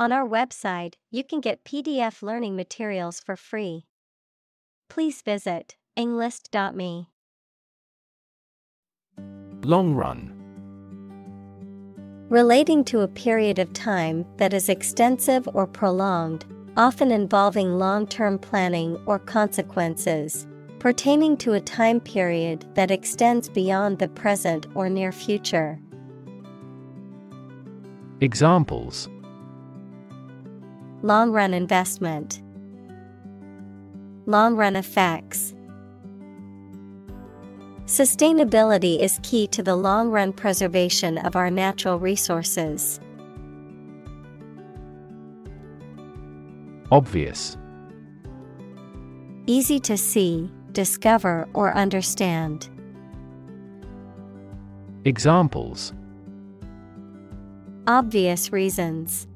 On our website, you can get PDF learning materials for free. Please visit englist.me. Long run. Relating to a period of time that is extensive or prolonged, often involving long term planning or consequences, pertaining to a time period that extends beyond the present or near future. Examples Long run investment, Long run effects. Sustainability is key to the long run preservation of our natural resources. Obvious. Easy to see, discover, or understand. Examples Obvious reasons.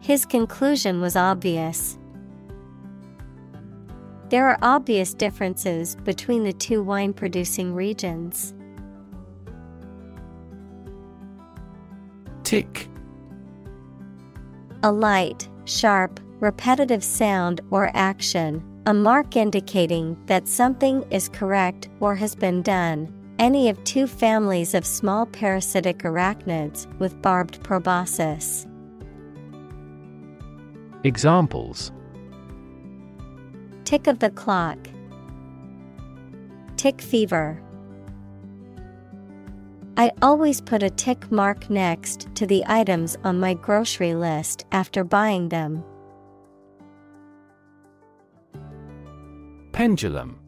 His conclusion was obvious. There are obvious differences between the two wine producing regions. Tick. A light, sharp, repetitive sound or action, a mark indicating that something is correct or has been done. Any of two families of small parasitic arachnids with barbed proboscis. Examples Tick of the clock. Tick fever. I always put a tick mark next to the items on my grocery list after buying them. Pendulum.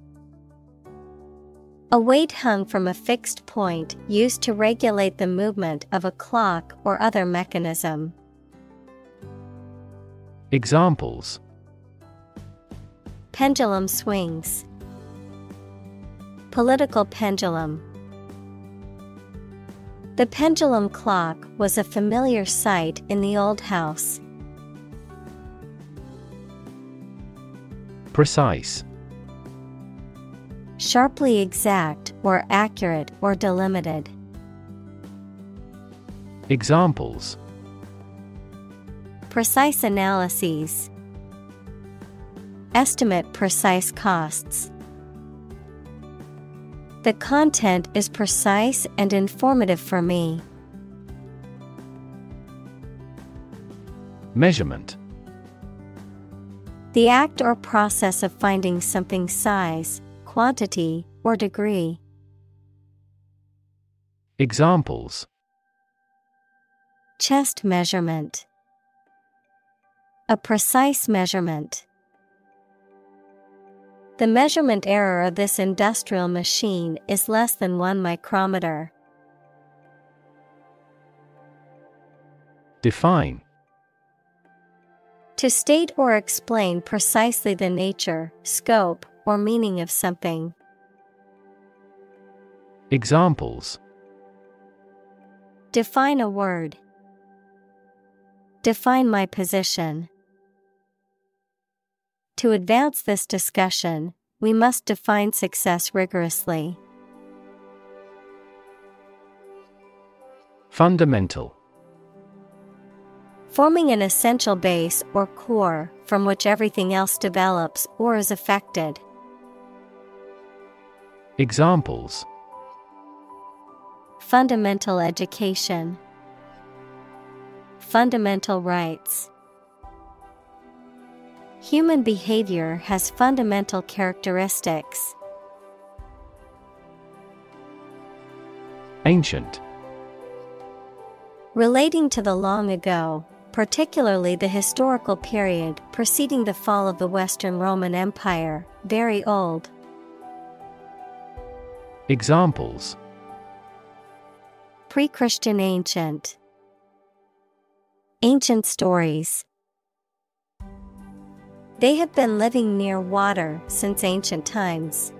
A weight hung from a fixed point used to regulate the movement of a clock or other mechanism. Examples Pendulum swings. Political pendulum. The pendulum clock was a familiar sight in the old house. Precise. Sharply exact or accurate or delimited. Examples Precise analyses. Estimate precise costs. The content is precise and informative for me. Measurement. The act or process of finding something's size, quantity, or degree. Examples Chest measurement. A precise measurement. The measurement error of this industrial machine is less than one micrometer. Define. To state or explain precisely the nature, scope, or meaning of something. Examples Define a word. Define my position. To advance this discussion, we must define success rigorously. Fundamental. Forming an essential base or core from which everything else develops or is affected. Examples Fundamental education, Fundamental rights. Human behavior has fundamental characteristics. Ancient. Relating to the long ago, particularly the historical period preceding the fall of the Western Roman Empire, very old. Examples Pre Christian ancient. Ancient stories. They have been living near water since ancient times.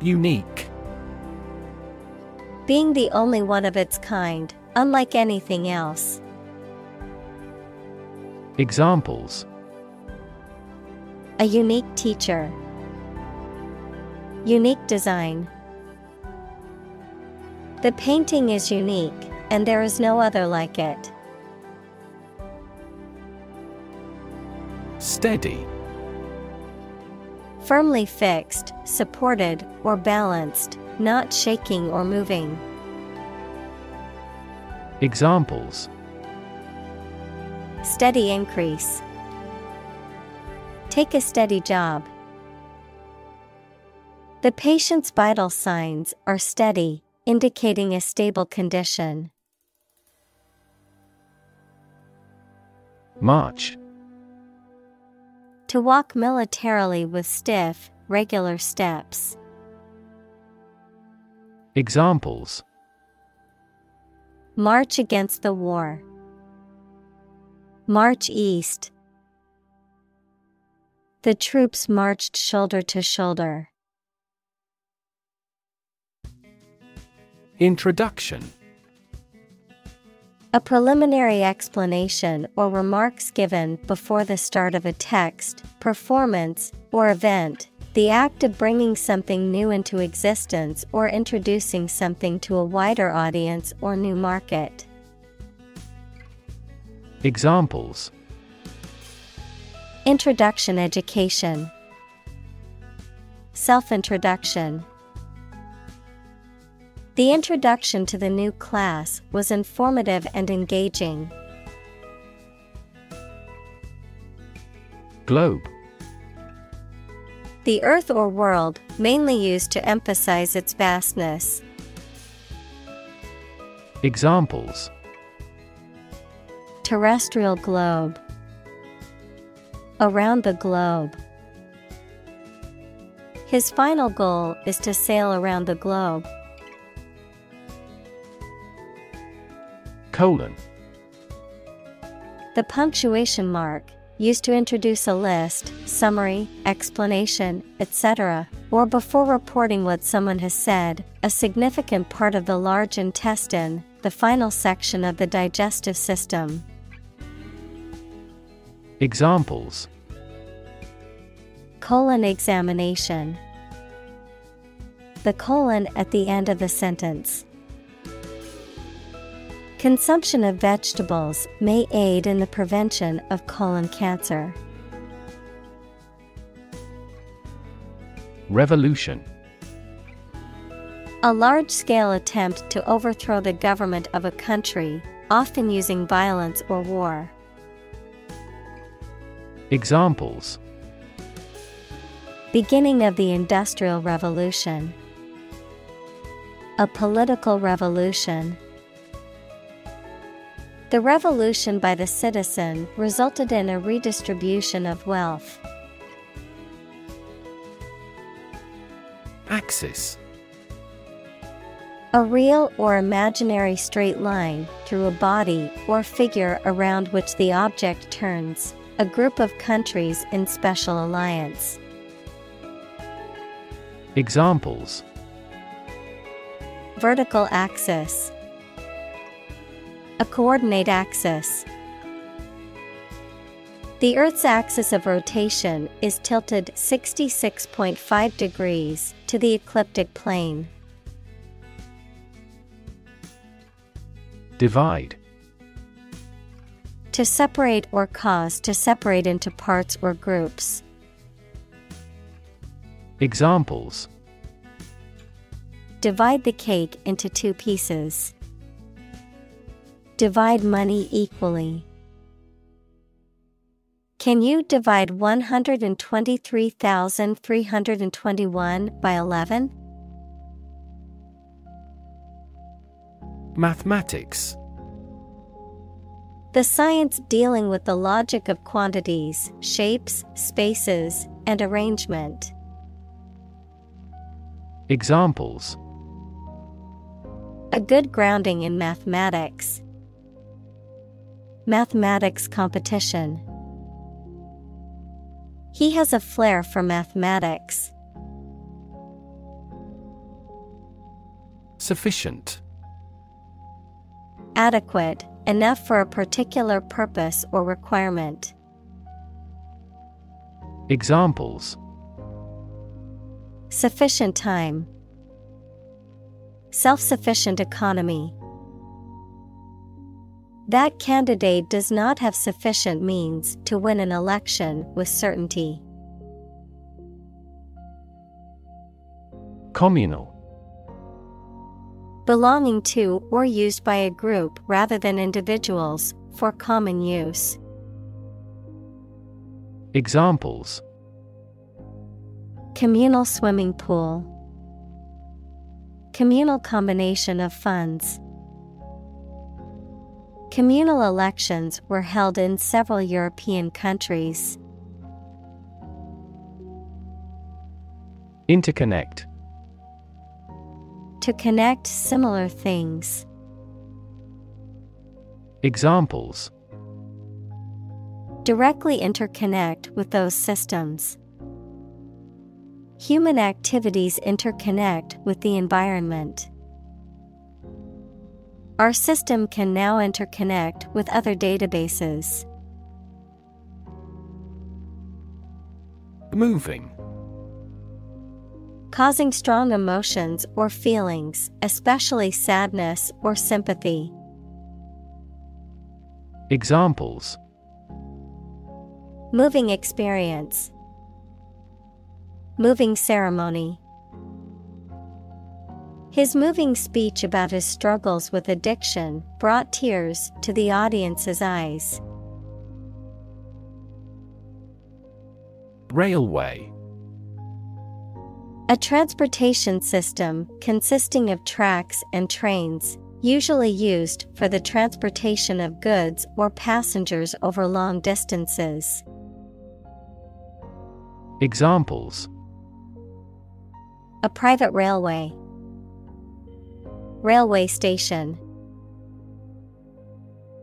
Unique. Being the only one of its kind, unlike anything else. Examples A unique teacher. Unique design. The painting is unique and there is no other like it. Steady. Firmly fixed, supported, or balanced, not shaking or moving. Examples Steady increase. Take a steady job. The patient's vital signs are steady, indicating a stable condition. March. To walk militarily with stiff, regular steps. Examples March against the war. March east. The troops marched shoulder to shoulder. Introduction A preliminary explanation or remarks given before the start of a text, performance, or event. The act of bringing something new into existence or introducing something to a wider audience or new market. Examples Introduction Education Self Introduction The introduction to the new class was informative and engaging. Globe. The Earth or world, mainly used to emphasize its vastness. Examples Terrestrial globe. Around the globe. His final goal is to sail around the globe. Colon. The punctuation mark, used to introduce a list, summary, explanation, etc., or before reporting what someone has said, a significant part of the large intestine, the final section of the digestive system. Examples Colon examination. The colon at the end of the sentence. Consumption of vegetables may aid in the prevention of colon cancer. Revolution. A large scale attempt to overthrow the government of a country, often using violence or war. Examples Beginning of the Industrial Revolution. A political revolution. The revolution by the citizen resulted in a redistribution of wealth. Axis. A real or imaginary straight line through a body or figure around which the object turns, a group of countries in special alliance. Examples Vertical axis. A coordinate axis. The Earth's axis of rotation is tilted 66.5 degrees to the ecliptic plane. Divide. To separate or cause to separate into parts or groups. Examples Divide the cake into two pieces. Divide money equally. Can you divide 123,321 by 11? Mathematics. The science dealing with the logic of quantities, shapes, spaces, and arrangement. Examples A good grounding in mathematics. Mathematics competition. He has a flair for mathematics. Sufficient. Adequate, enough for a particular purpose or requirement. Examples Sufficient time. Self sufficient economy. That candidate does not have sufficient means to win an election with certainty. Communal. Belonging to or used by a group rather than individuals, for common use. Examples Communal swimming pool, Communal combination of funds. Communal elections were held in several European countries. Interconnect. To connect similar things. Examples Directly interconnect with those systems. Human activities interconnect with the environment. Our system can now interconnect with other databases. Moving. Causing strong emotions or feelings, especially sadness or sympathy. Examples Moving experience, Moving ceremony. His moving speech about his struggles with addiction brought tears to the audience's eyes. Railway. A transportation system consisting of tracks and trains, usually used for the transportation of goods or passengers over long distances. Examples A private railway. Railway station.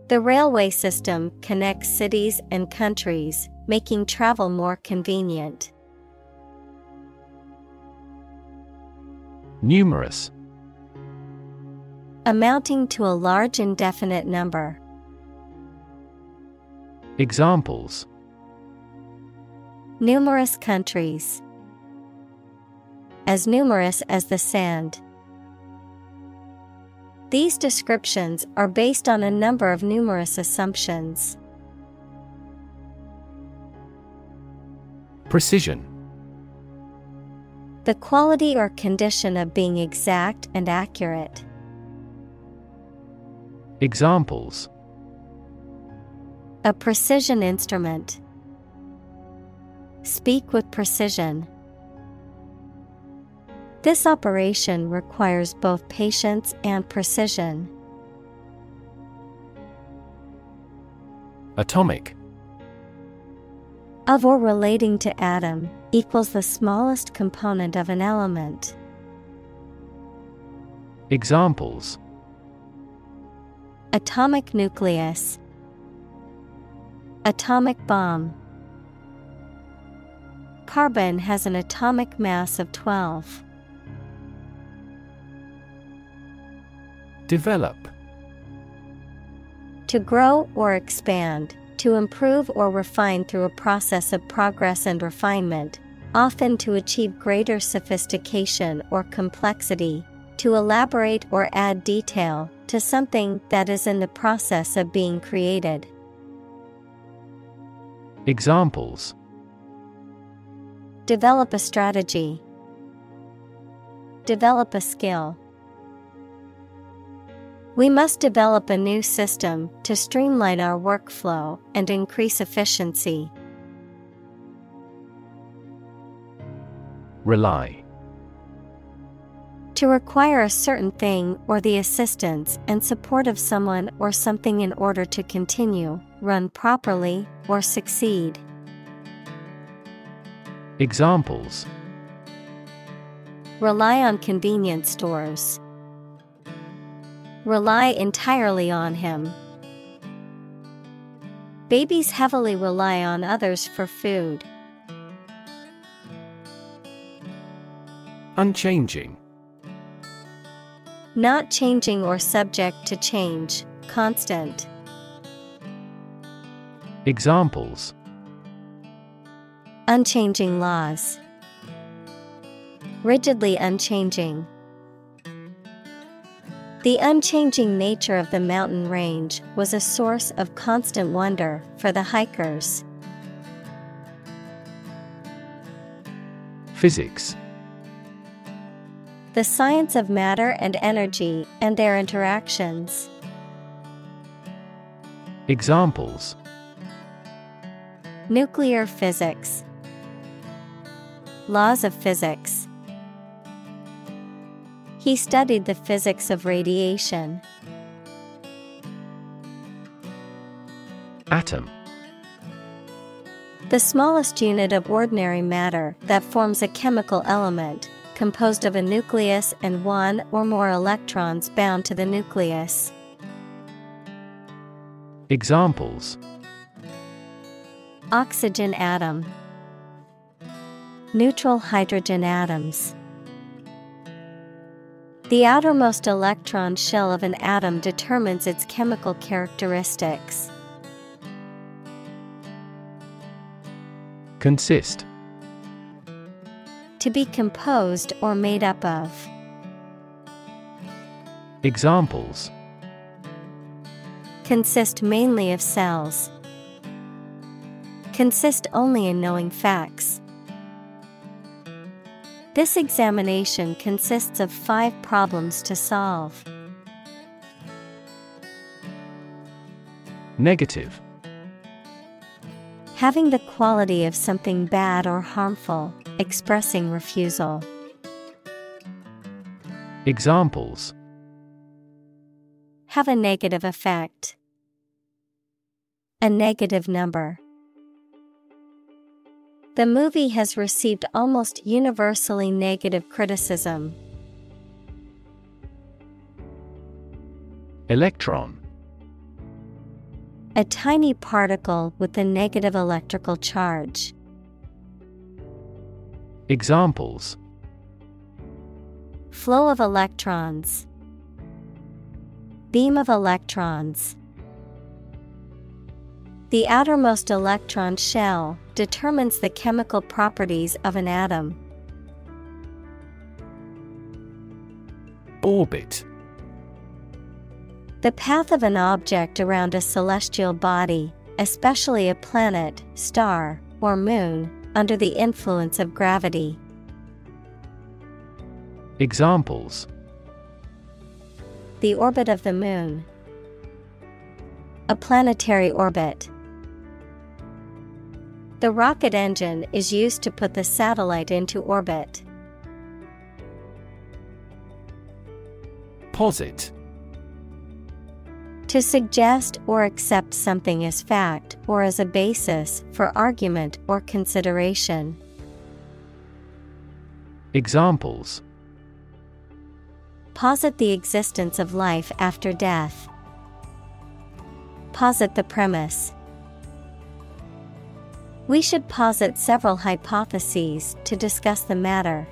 The railway system connects cities and countries, making travel more convenient. Numerous. Amounting to a large indefinite number. Examples Numerous countries. As numerous as the sand. These descriptions are based on a number of numerous assumptions. Precision. The quality or condition of being exact and accurate. Examples A precision instrument. Speak with precision. This operation requires both patience and precision. Atomic. Of or relating to atom equals the smallest component of an element. Examples Atomic nucleus, Atomic bomb. Carbon has an atomic mass of 12. Develop. To grow or expand, to improve or refine through a process of progress and refinement, often to achieve greater sophistication or complexity, to elaborate or add detail to something that is in the process of being created. Examples Develop a strategy, develop a skill. We must develop a new system to streamline our workflow and increase efficiency. Rely. To require a certain thing or the assistance and support of someone or something in order to continue, run properly, or succeed. Examples Rely on convenience stores. Rely entirely on him. Babies heavily rely on others for food. Unchanging. Not changing or subject to change, constant. Examples Unchanging laws. Rigidly unchanging. The unchanging nature of the mountain range was a source of constant wonder for the hikers. Physics The science of matter and energy and their interactions. Examples Nuclear physics, Laws of physics. He studied the physics of radiation. Atom The smallest unit of ordinary matter that forms a chemical element, composed of a nucleus and one or more electrons bound to the nucleus. Examples Oxygen atom, Neutral hydrogen atoms. The outermost electron shell of an atom determines its chemical characteristics. Consist To be composed or made up of. Examples Consist mainly of cells. Consist only in knowing facts. This examination consists of five problems to solve. Negative Having the quality of something bad or harmful, expressing refusal. Examples Have a negative effect. A negative number. The movie has received almost universally negative criticism. Electron A tiny particle with a negative electrical charge. Examples Flow of electrons. Beam of electrons. The outermost electron shell determines the chemical properties of an atom. Orbit The path of an object around a celestial body, especially a planet, star, or moon, under the influence of gravity. Examples The orbit of the moon. A planetary orbit. The rocket engine is used to put the satellite into orbit. Posit To suggest or accept something as fact or as a basis for argument or consideration. Examples Posit the existence of life after death. Posit the premise. We should posit several hypotheses to discuss the matter.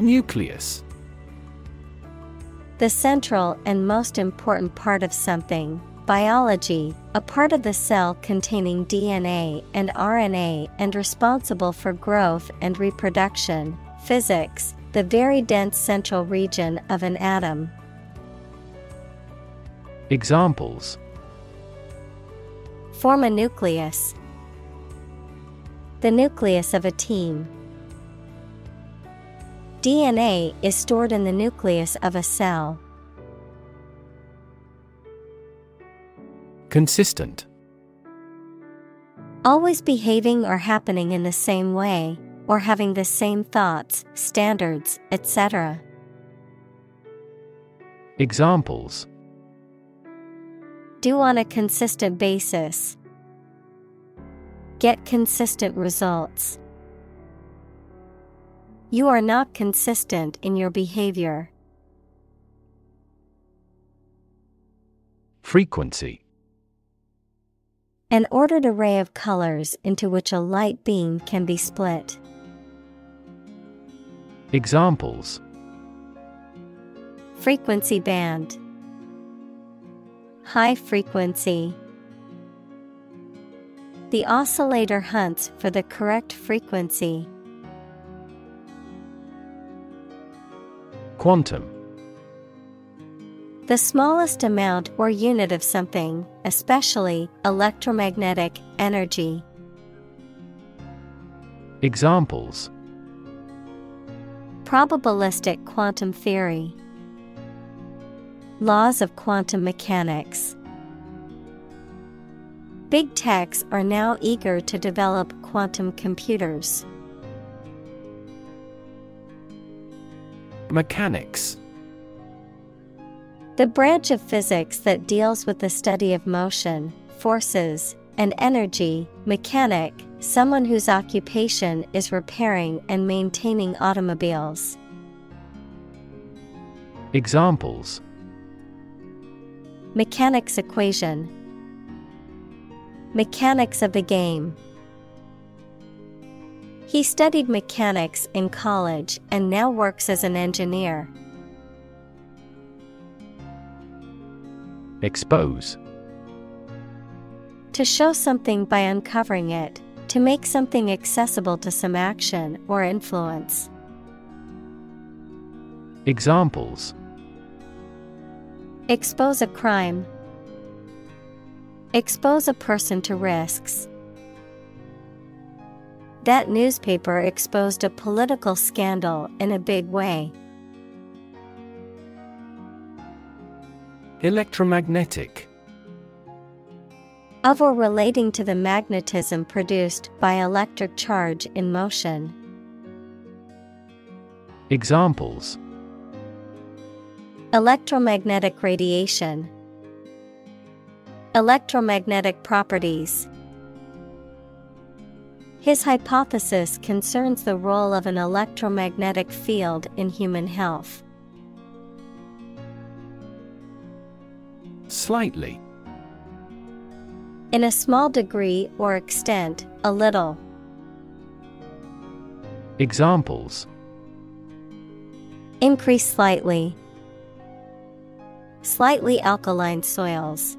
Nucleus The central and most important part of something. Biology, a part of the cell containing DNA and RNA and responsible for growth and reproduction. Physics, the very dense central region of an atom. Examples Form a nucleus. The nucleus of a team. DNA is stored in the nucleus of a cell. Consistent Always behaving or happening in the same way, or having the same thoughts, standards, etc. Examples Do on a consistent basis. Get consistent results. You are not consistent in your behavior. Frequency An ordered array of colors into which a light beam can be split. Examples Frequency band. High frequency. The oscillator hunts for the correct frequency. Quantum The smallest amount or unit of something, especially electromagnetic energy. Examples Probabilistic quantum theory, Laws of quantum mechanics. Big techs are now eager to develop quantum computers. Mechanics The branch of physics that deals with the study of motion, forces, and energy, mechanic, someone whose occupation is repairing and maintaining automobiles. Examples Mechanics equation, Mechanics of the game. He studied mechanics in college and now works as an engineer. Expose To show something by uncovering it, to make something accessible to some action or influence. Examples Expose a crime, expose a person to risks. That newspaper exposed a political scandal in a big way. Electromagnetic Of or relating to the magnetism produced by electric charge in motion. Examples Electromagnetic radiation, Electromagnetic properties. His hypothesis concerns the role of an electromagnetic field in human health. Slightly In a small degree or extent, a little. Examples Increase slightly. Slightly alkaline soils.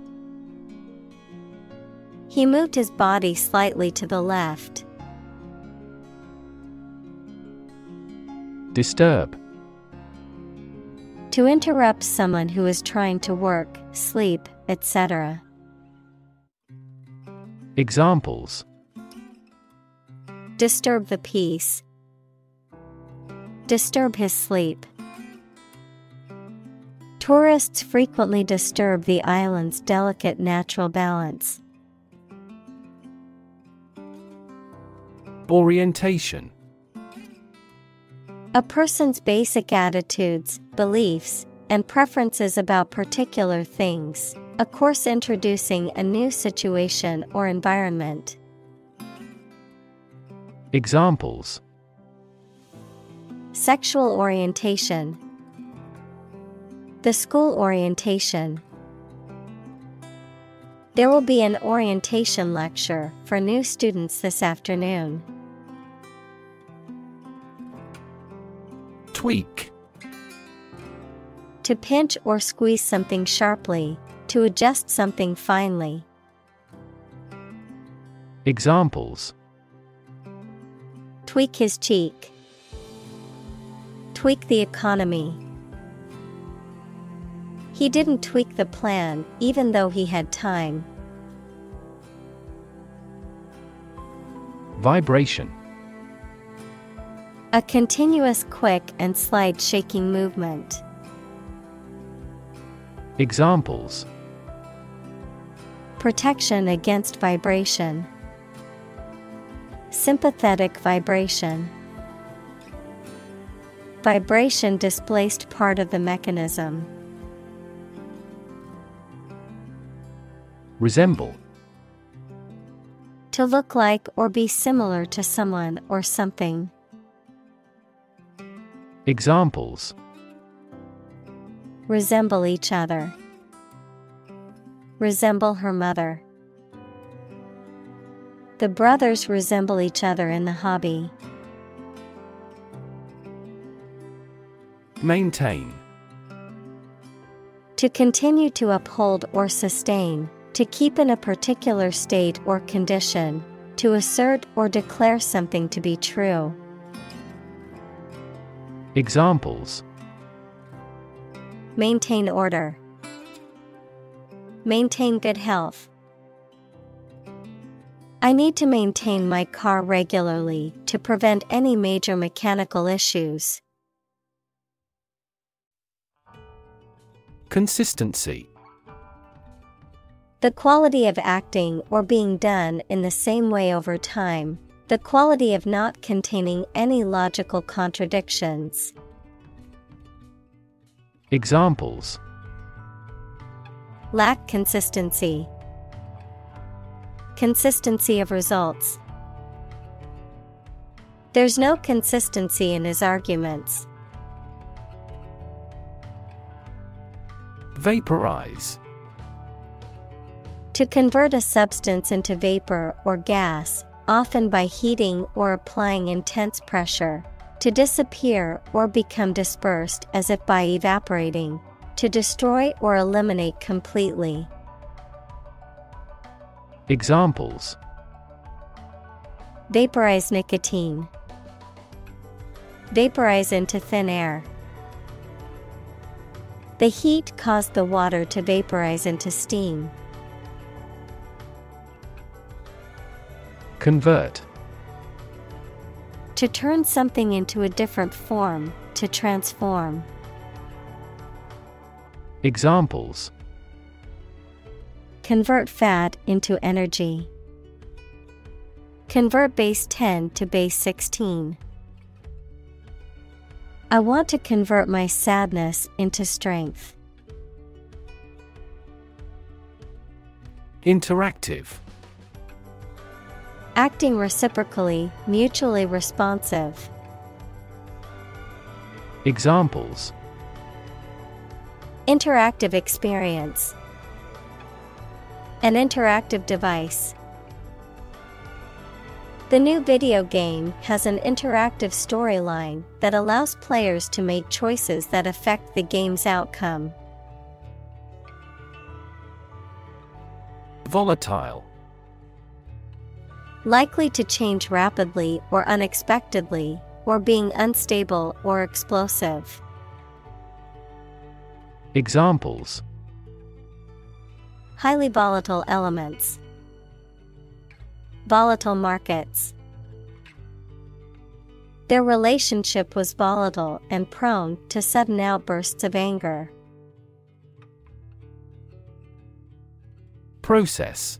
He moved his body slightly to the left. Disturb To interrupt someone who is trying to work, sleep, etc. Examples Disturb the peace. Disturb his sleep. Tourists frequently disturb the island's delicate natural balance. Orientation A person's basic attitudes, beliefs, and preferences about particular things, a course introducing a new situation or environment. Examples Sexual orientation, the school orientation. There will be an orientation lecture for new students this afternoon. Tweak To pinch or squeeze something sharply, to adjust something finely. Examples Tweak his cheek. Tweak the economy. He didn't tweak the plan even though he had time. Vibration A continuous quick and slight shaking movement. Examples Protection against vibration. Sympathetic vibration. Vibration displaced part of the mechanism. Resemble To look like or be similar to someone or something. Examples Resemble each other. Resemble her mother. The brothers resemble each other in the hobby. Maintain To continue to uphold or sustain, to keep in a particular state or condition, to assert or declare something to be true. Examples Maintain order. Maintain good health. I need to maintain my car regularly to prevent any major mechanical issues. Consistency The quality of acting or being done in the same way over time, the quality of not containing any logical contradictions. Examples Lack consistency. Consistency of results. There's no consistency in his arguments. Vaporize To convert a substance into vapor or gas, often by heating or applying intense pressure. To disappear or become dispersed as if by evaporating. To destroy or eliminate completely. Examples Vaporize nicotine. Vaporize into thin air. The heat caused the water to vaporize into steam. Convert To turn something into a different form, to transform. Examples Convert fat into energy. Convert base 10 to base 16. I want to convert my sadness into strength. Interactive Acting reciprocally, mutually responsive. Examples Interactive experience. An interactive device. The new video game has an interactive storyline that allows players to make choices that affect the game's outcome. Volatile Likely to change rapidly or unexpectedly, or being unstable or explosive. Examples Highly volatile elements. Volatile markets. Their relationship was volatile and prone to sudden outbursts of anger. Process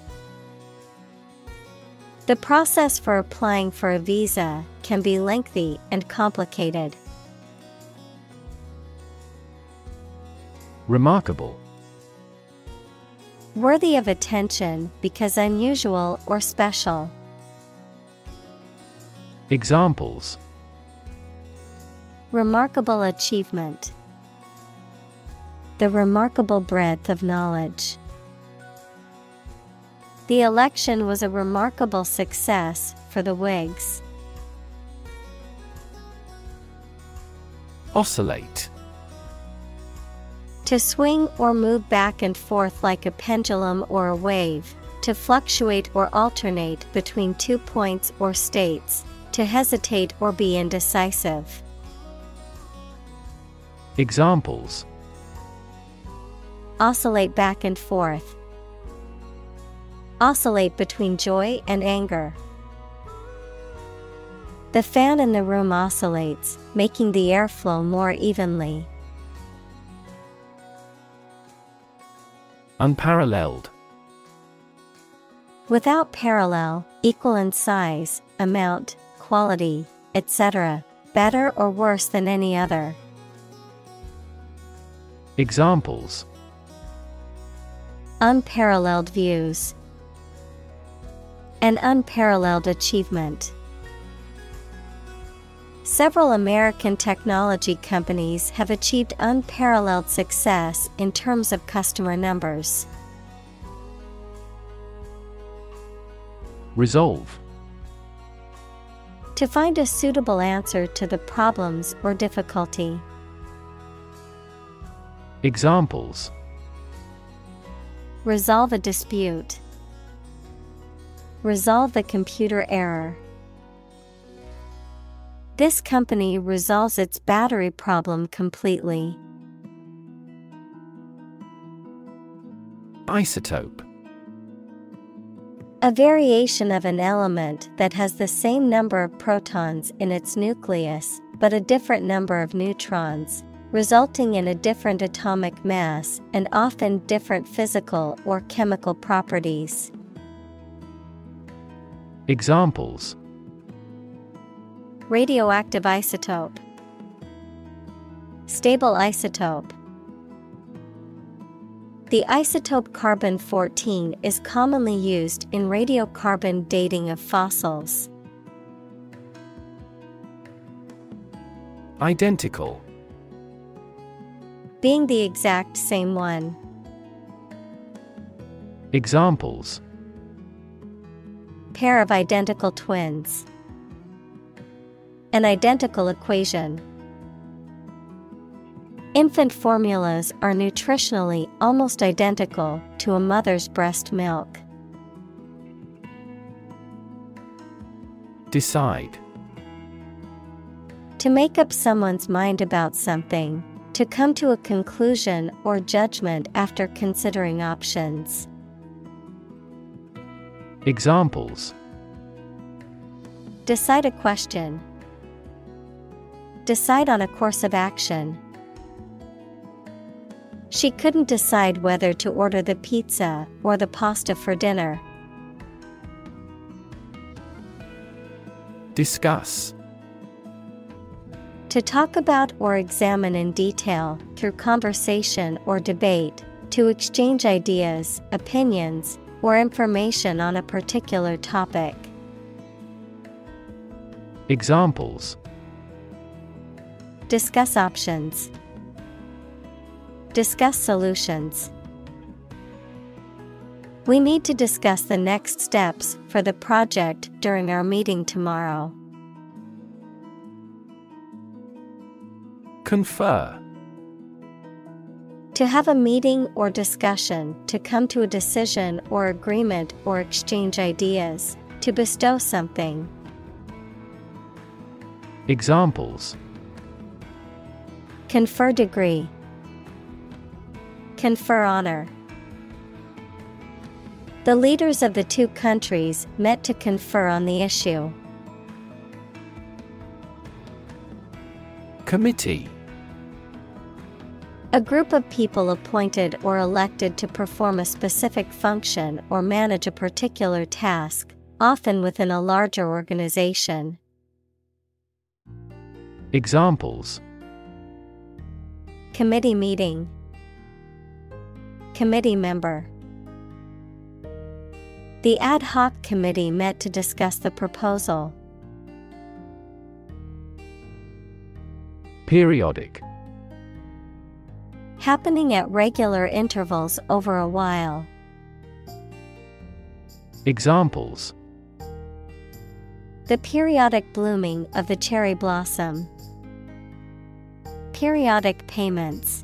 The process for applying for a visa can be lengthy and complicated. Remarkable Worthy of attention because unusual or special. Examples Remarkable achievement. The remarkable breadth of knowledge. The election was a remarkable success for the Whigs. Oscillate To swing or move back and forth like a pendulum or a wave, to fluctuate or alternate between two points or states, to hesitate or be indecisive. Examples Oscillate back and forth. Oscillate between joy and anger. The fan in the room oscillates, making the airflow more evenly. Unparalleled Without parallel, equal in size, amount, quality, etc., better or worse than any other. Examples Unparalleled views. An unparalleled achievement. Several American technology companies have achieved unparalleled success in terms of customer numbers. Resolve To find a suitable answer to the problems or difficulty. Examples Resolve a dispute. Resolve the computer error. This company resolves its battery problem completely. Isotope A variation of an element that has the same number of protons in its nucleus, but a different number of neutrons, resulting in a different atomic mass and often different physical or chemical properties. Examples Radioactive isotope, Stable isotope. The isotope carbon 14 is commonly used in radiocarbon dating of fossils. Identical Being the exact same one. Examples Pair of identical twins. An identical equation. Infant formulas are nutritionally almost identical to a mother's breast milk. Decide To make up someone's mind about something, to come to a conclusion or judgment after considering options. Examples Decide a question. Decide on a course of action. She couldn't decide whether to order the pizza or the pasta for dinner. Discuss To talk about or examine in detail, through conversation or debate, to exchange ideas, opinions, or information on a particular topic. Examples Discuss options. Discuss solutions. We need to discuss the next steps for the project during our meeting tomorrow. Confer To have a meeting or discussion, to come to a decision or agreement or exchange ideas, to bestow something. Examples Confer degree. Confer honor. The leaders of the two countries met to confer on the issue. Committee A group of people appointed or elected to perform a specific function or manage a particular task, often within a larger organization. Examples Committee meeting, Committee member. The ad hoc committee met to discuss the proposal. Periodic Happening at regular intervals over a while. Examples The periodic blooming of the cherry blossom. Periodic payments.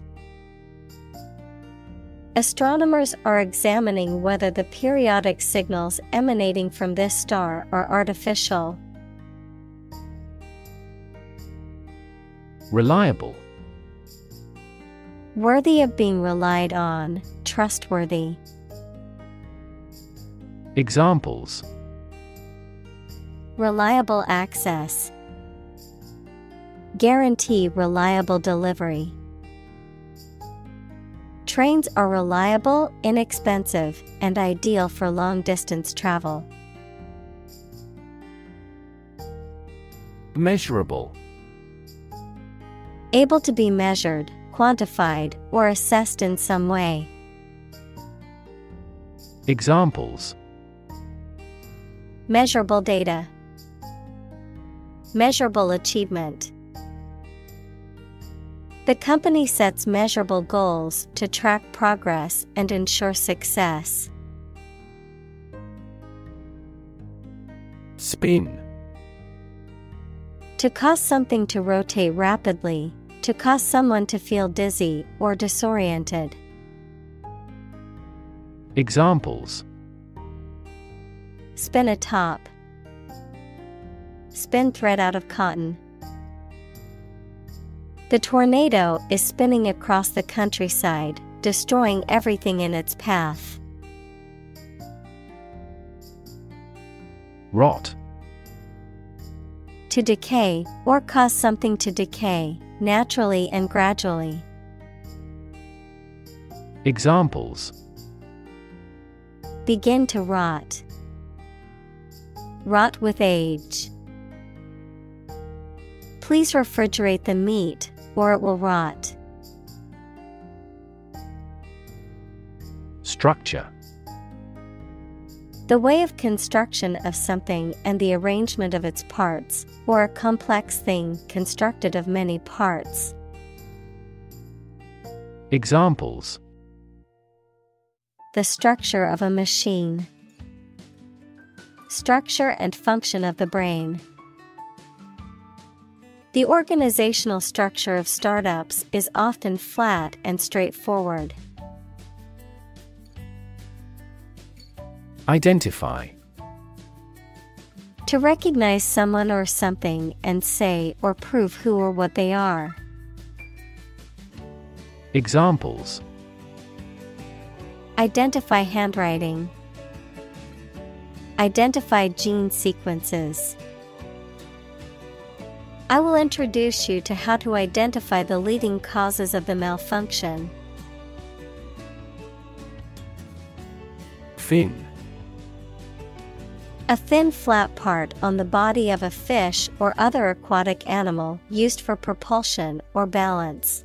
Astronomers are examining whether the periodic signals emanating from this star are artificial. Reliable Worthy of being relied on, trustworthy. Examples Reliable access. Guarantee reliable delivery. Trains are reliable, inexpensive, and ideal for long distance travel. Measurable Able to be measured, quantified, or assessed in some way. Examples Measurable data. Measurable achievement. The company sets measurable goals to track progress and ensure success. Spin. To cause something to rotate rapidly, to cause someone to feel dizzy or disoriented. Examples Spin a top. Spin thread out of cotton. The tornado is spinning across the countryside, destroying everything in its path. Rot. To decay, or cause something to decay, naturally and gradually. Examples Begin to rot. Rot with age. Please refrigerate the meat or it will rot. Structure The way of construction of something and the arrangement of its parts, or a complex thing constructed of many parts. Examples The structure of a machine. Structure and function of the brain. The organizational structure of startups is often flat and straightforward. Identify To recognize someone or something and say or prove who or what they are. Examples Identify handwriting. Identify gene sequences. I will introduce you to how to identify the leading causes of the malfunction. Fin A thin flat part on the body of a fish or other aquatic animal used for propulsion or balance.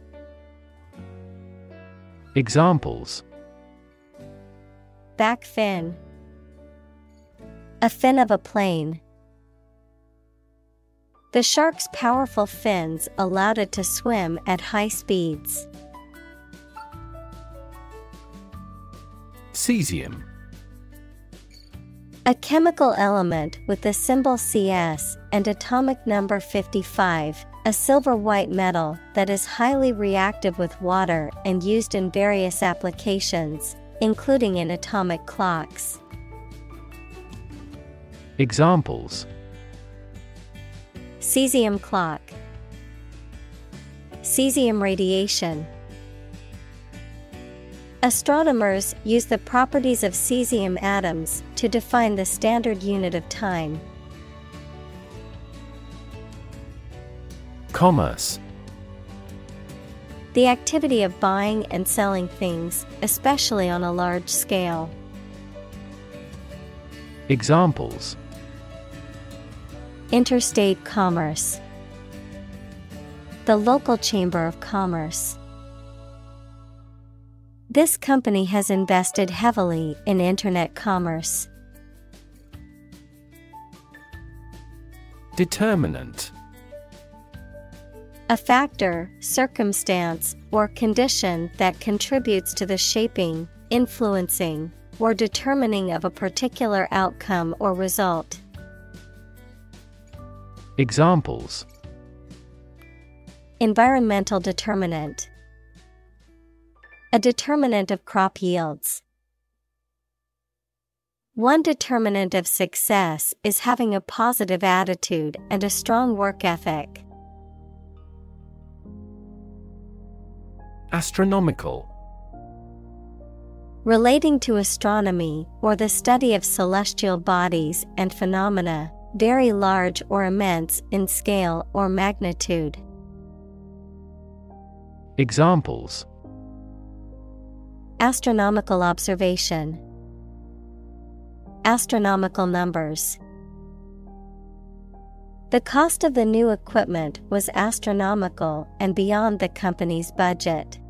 Examples Back fin. A fin of a plane. The shark's powerful fins allowed it to swim at high speeds. Cesium A chemical element with the symbol Cs and atomic number 55, a silver white metal that is highly reactive with water and used in various applications, including in atomic clocks. Examples Cesium clock, Cesium radiation. Astronomers use the properties of cesium atoms to define the standard unit of time. Commerce The activity of buying and selling things, especially on a large scale. Examples Interstate commerce. The local chamber of commerce. This company has invested heavily in Internet commerce. Determinant A factor, circumstance, or condition that contributes to the shaping, influencing, or determining of a particular outcome or result. Examples Environmental determinant. A determinant of crop yields. One determinant of success is having a positive attitude and a strong work ethic. Astronomical Relating to astronomy or the study of celestial bodies and phenomena, very large or immense in scale or magnitude. Examples Astronomical observation, Astronomical numbers. The cost of the new equipment was astronomical and beyond the company's budget.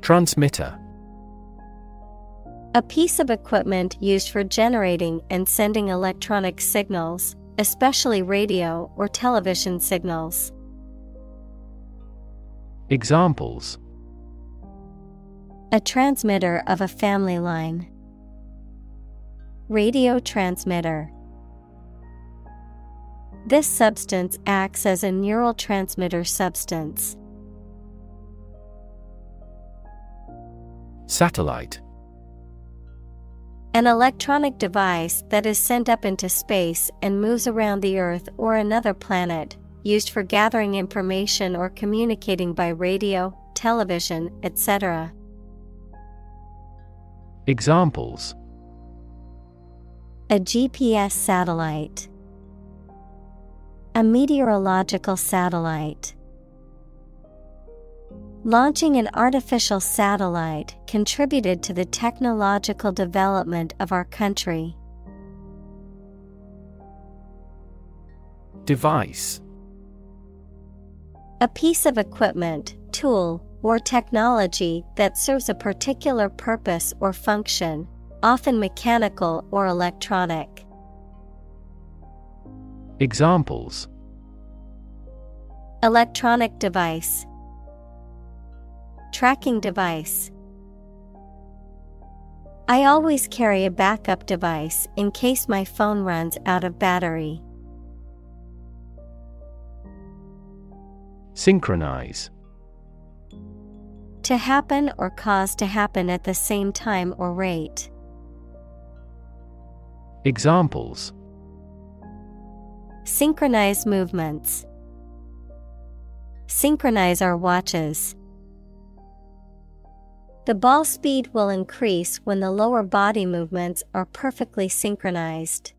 Transmitter A piece of equipment used for generating and sending electronic signals, especially radio or television signals. Examples A transmitter of a family line. Radio transmitter. This substance acts as a neurotransmitter substance. Satellite An electronic device that is sent up into space and moves around the Earth or another planet, used for gathering information or communicating by radio, television, etc. Examples A GPS satellite. A meteorological satellite. Launching an artificial satellite contributed to the technological development of our country. Device A piece of equipment, tool, or technology that serves a particular purpose or function, often mechanical or electronic. Examples Electronic device, Tracking device. I always carry a backup device in case my phone runs out of battery. Synchronize To happen or cause to happen at the same time or rate. Examples Synchronize movements. Synchronize our watches. The ball speed will increase when the lower body movements are perfectly synchronized.